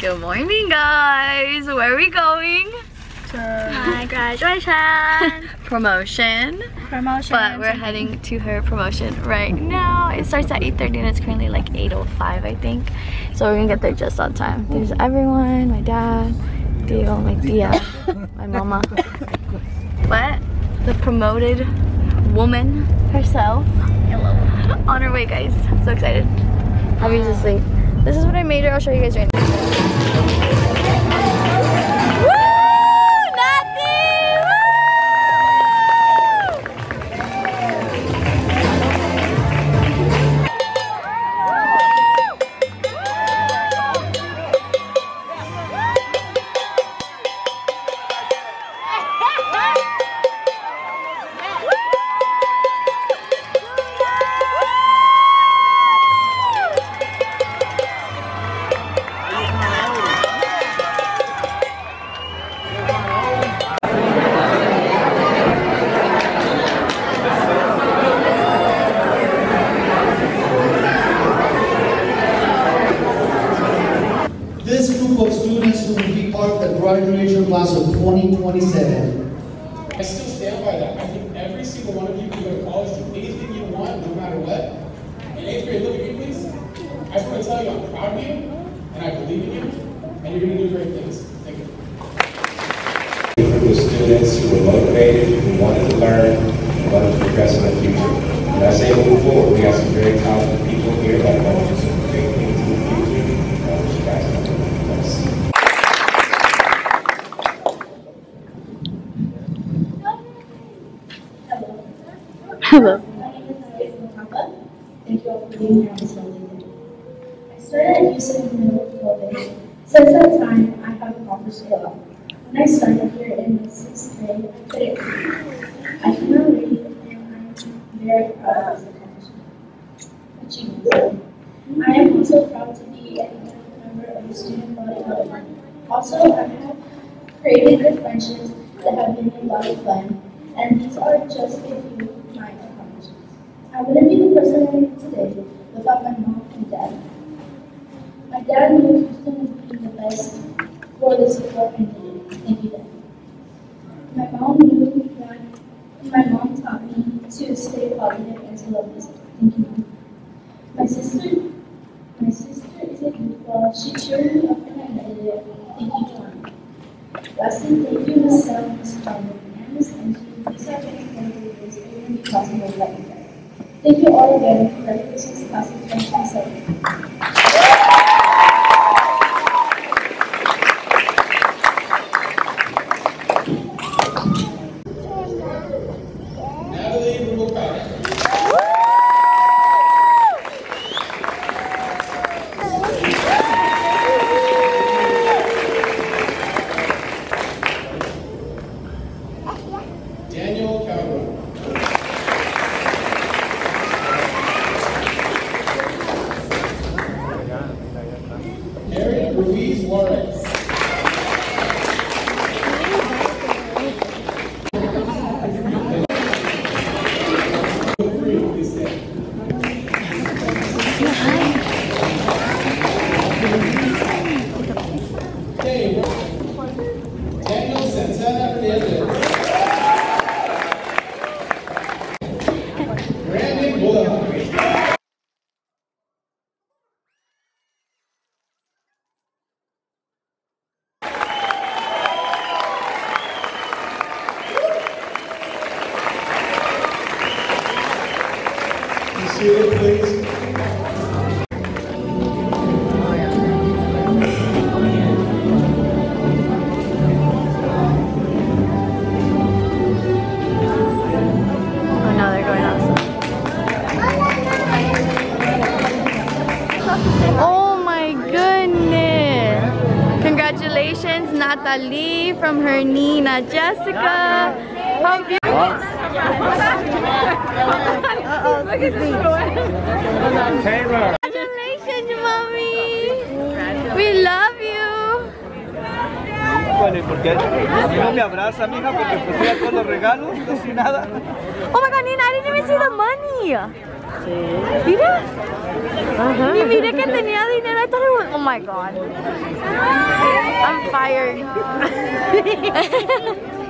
Good morning, guys. Where are we going? To My graduation. Promotion. Promotion. But we're heading to her promotion right now. It starts at 8.30 and it's currently like 8.05, I think. So we're gonna get there just on time. There's everyone, my dad, Dio, my tia, my mama. but The promoted woman herself. Hello. On her way, guys. So excited. Abby's asleep. This is what I made her. I'll show you guys right now. That. I think every single one of you can go to college, do anything you want, no matter what. In eighth grade, look at me, please. I just want to tell you, I'm proud of you, and I believe in you, and you're going to do great things. Thank you. group of students who were motivated, who wanted to learn, and wanted to progress in the future. And as they move forward, we have some very talented people here that want to do some great things in the future. And I wish you guys nothing but the best. Hello. Thank you all for being here on this lovely. I started at the middle of COVID. Since that time, I have accomplished a lot. When I started here in the sixth grade, I couldn't. I can read, and I'm very proud of this accomplishment. I am also proud to be a member of the student body government. Also, I have created good friendships that have been a lot of fun, and these are just a few. I wouldn't be the person I am today without my mom and dad. My dad knew Houston would be the best for the support I needed. Thank you, Dad. My mom knew that my mom taught me to stay positive and to love this. Thank you, Mom. My sister, my sister is a goofball. She cheered me up when I needed it. Thank you, John. Lastly, thank you, Miss Sal, Miss Carmen, and Miss Angie. These are the it wouldn't be possible without you. Thank you all again. Congratulations, class of 2027. Nathalye Rubalcaba. Daniel Calhoun. Harry Ruiz Juarez. Three, please stand. Okay, Daniel Santana Hernandez. Brandon Bullard. Be seated, please. Oh no, they're going outside. Oh my Oh, oh, goodness! Congratulations, Nathalye, from her Nina Jessica. How beautiful! At Congratulations, mommy! We love you! ¿y. Oh my god, Nina, I didn't even see the money! Mira. Miré que tenía dinero. I thought it was. Oh my god. I'm fired.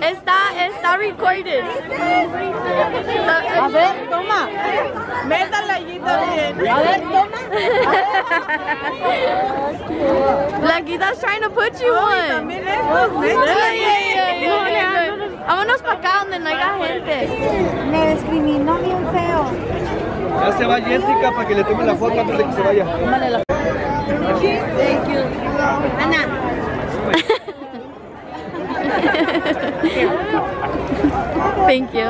Está, está recorded. A ver, toma. Métala allí también. A ver, toma. Blanquita's trying to put you yeah. Vámonos para acá donde no haya gente. Me discriminó bien feo. Ya se va Jessica para que le tome la foto antes de que se vaya. Thank you. Ana. Thank you.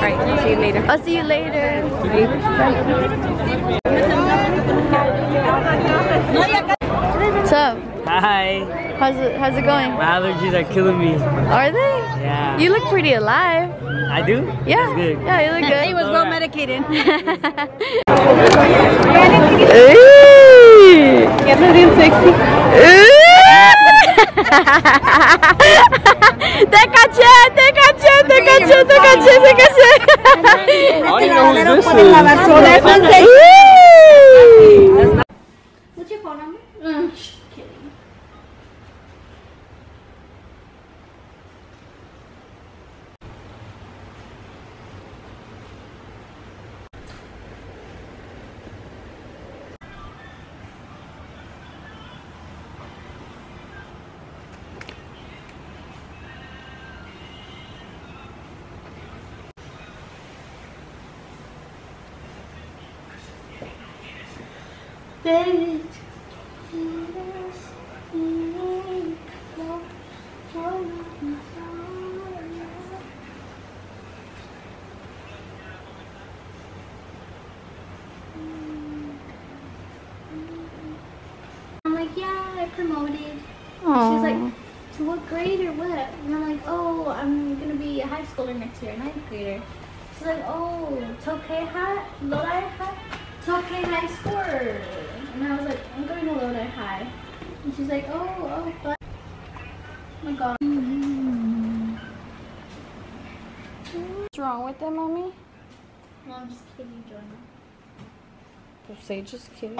Alright, see you later. I'll see you later. What's up? Hi. How's it, how's it going? My allergies are killing me. Are they? Yeah. You look pretty alive. I do? Yeah. Good. Yeah, you look good. He was well medicated. Hey! bien sexy. te caché, te caché, te caché, te caché, te caché. I know who this Ponen la is. I'm like, yeah, I promoted. She's like, to what grade or what? And I'm like, oh, I'm gonna be a high schooler next year, ninth grader. She's like, oh, Tokay High, Lodi High, Tokay High School. And I was like, I'm going to Lodi High. And she's like, oh, oh, but. Oh my god. What's wrong with them, mommy? No, I'm just kidding, Jonah. Say just kidding.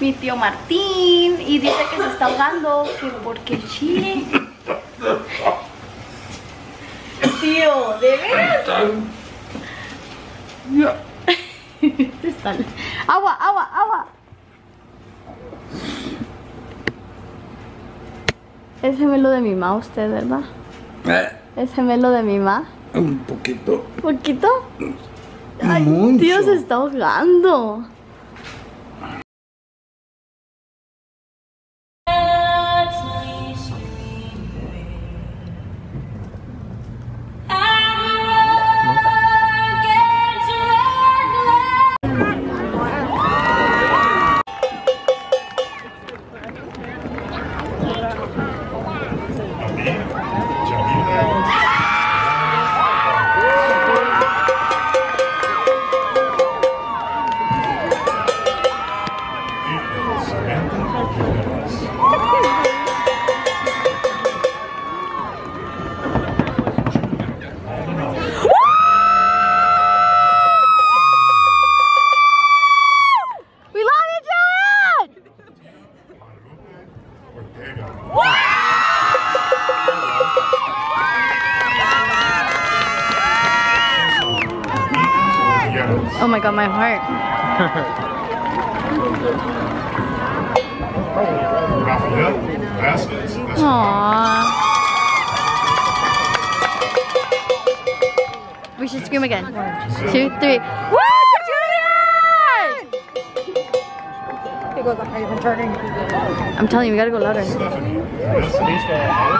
Mi tío Martín y dice que se está ahogando, que porque chile. Tío, ¿de veras? Este Agua, agua, agua. Es gemelo de mi ma usted, ¿verdad? Es gemelo de mi ma. Un poquito. ¿Poquito? Ay, tío se está ahogando. Oh my god, my heart. Rafael Vasquez. That's Aww. We should scream again. Two, three. Woo! I'm telling you, we gotta go louder.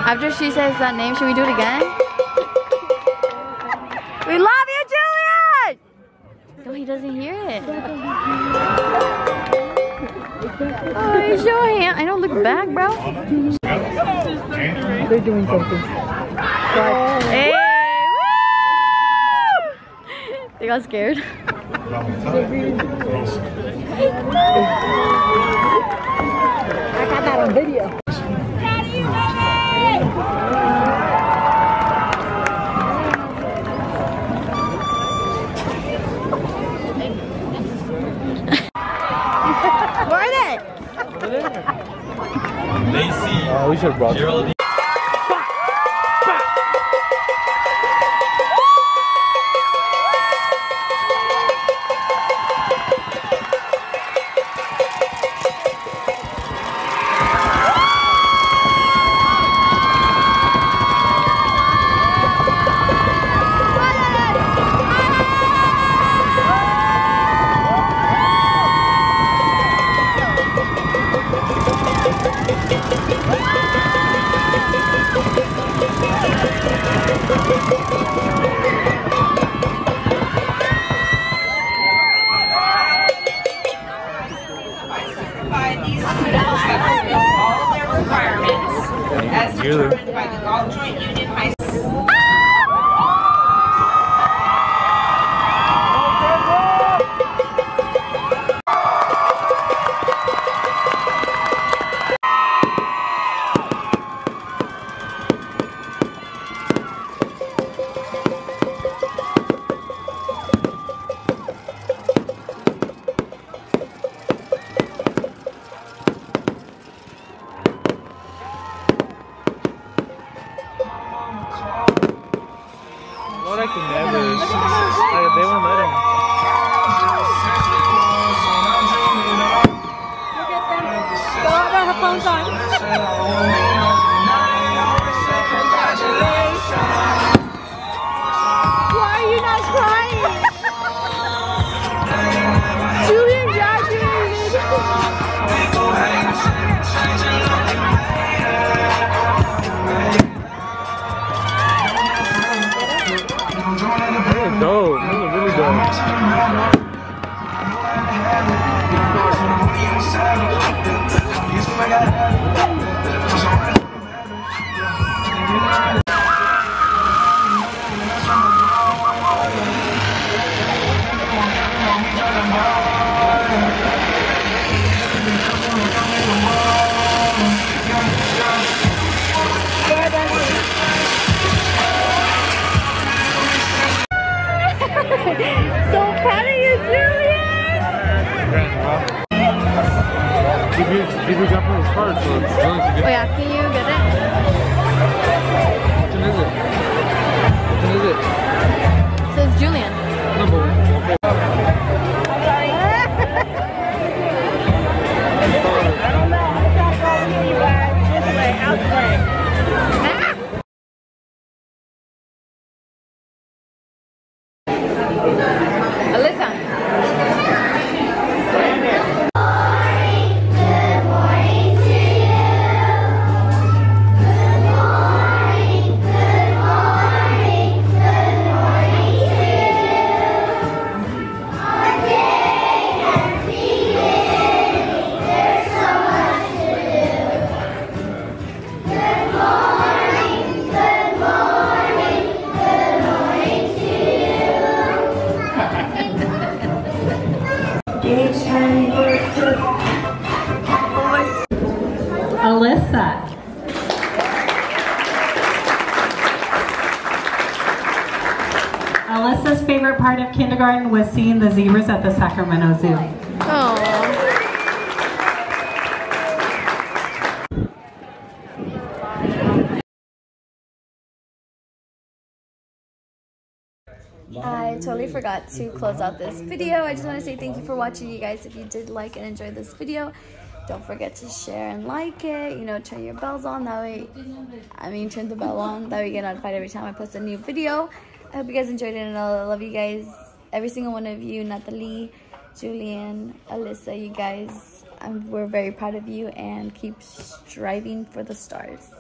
After she says that name, should we do it again? We love you, Julian! No, he doesn't hear it. Oh, you show him. I don't look back, bro. They're doing something. Hey! Woo! They got scared. I got that on video. Uh, we by the so you, did you jump on his card? So it's Oh get. yeah, can you get it? One is it? One is? It Alyssa. Alyssa's favorite part of kindergarten was seeing the zebras at the Sacramento Zoo. I totally forgot to close out this video. I just want to say thank you for watching, you guys. If you did like and enjoy this video, don't forget to share and like it. You know, turn your bells on. That way, I mean, turn the bell on. That way you get notified every time I post a new video. I hope you guys enjoyed it and I love you guys. Every single one of you, Nathalye, Julian, Alyssa, you guys. I'm, we're very proud of you and keep striving for the stars.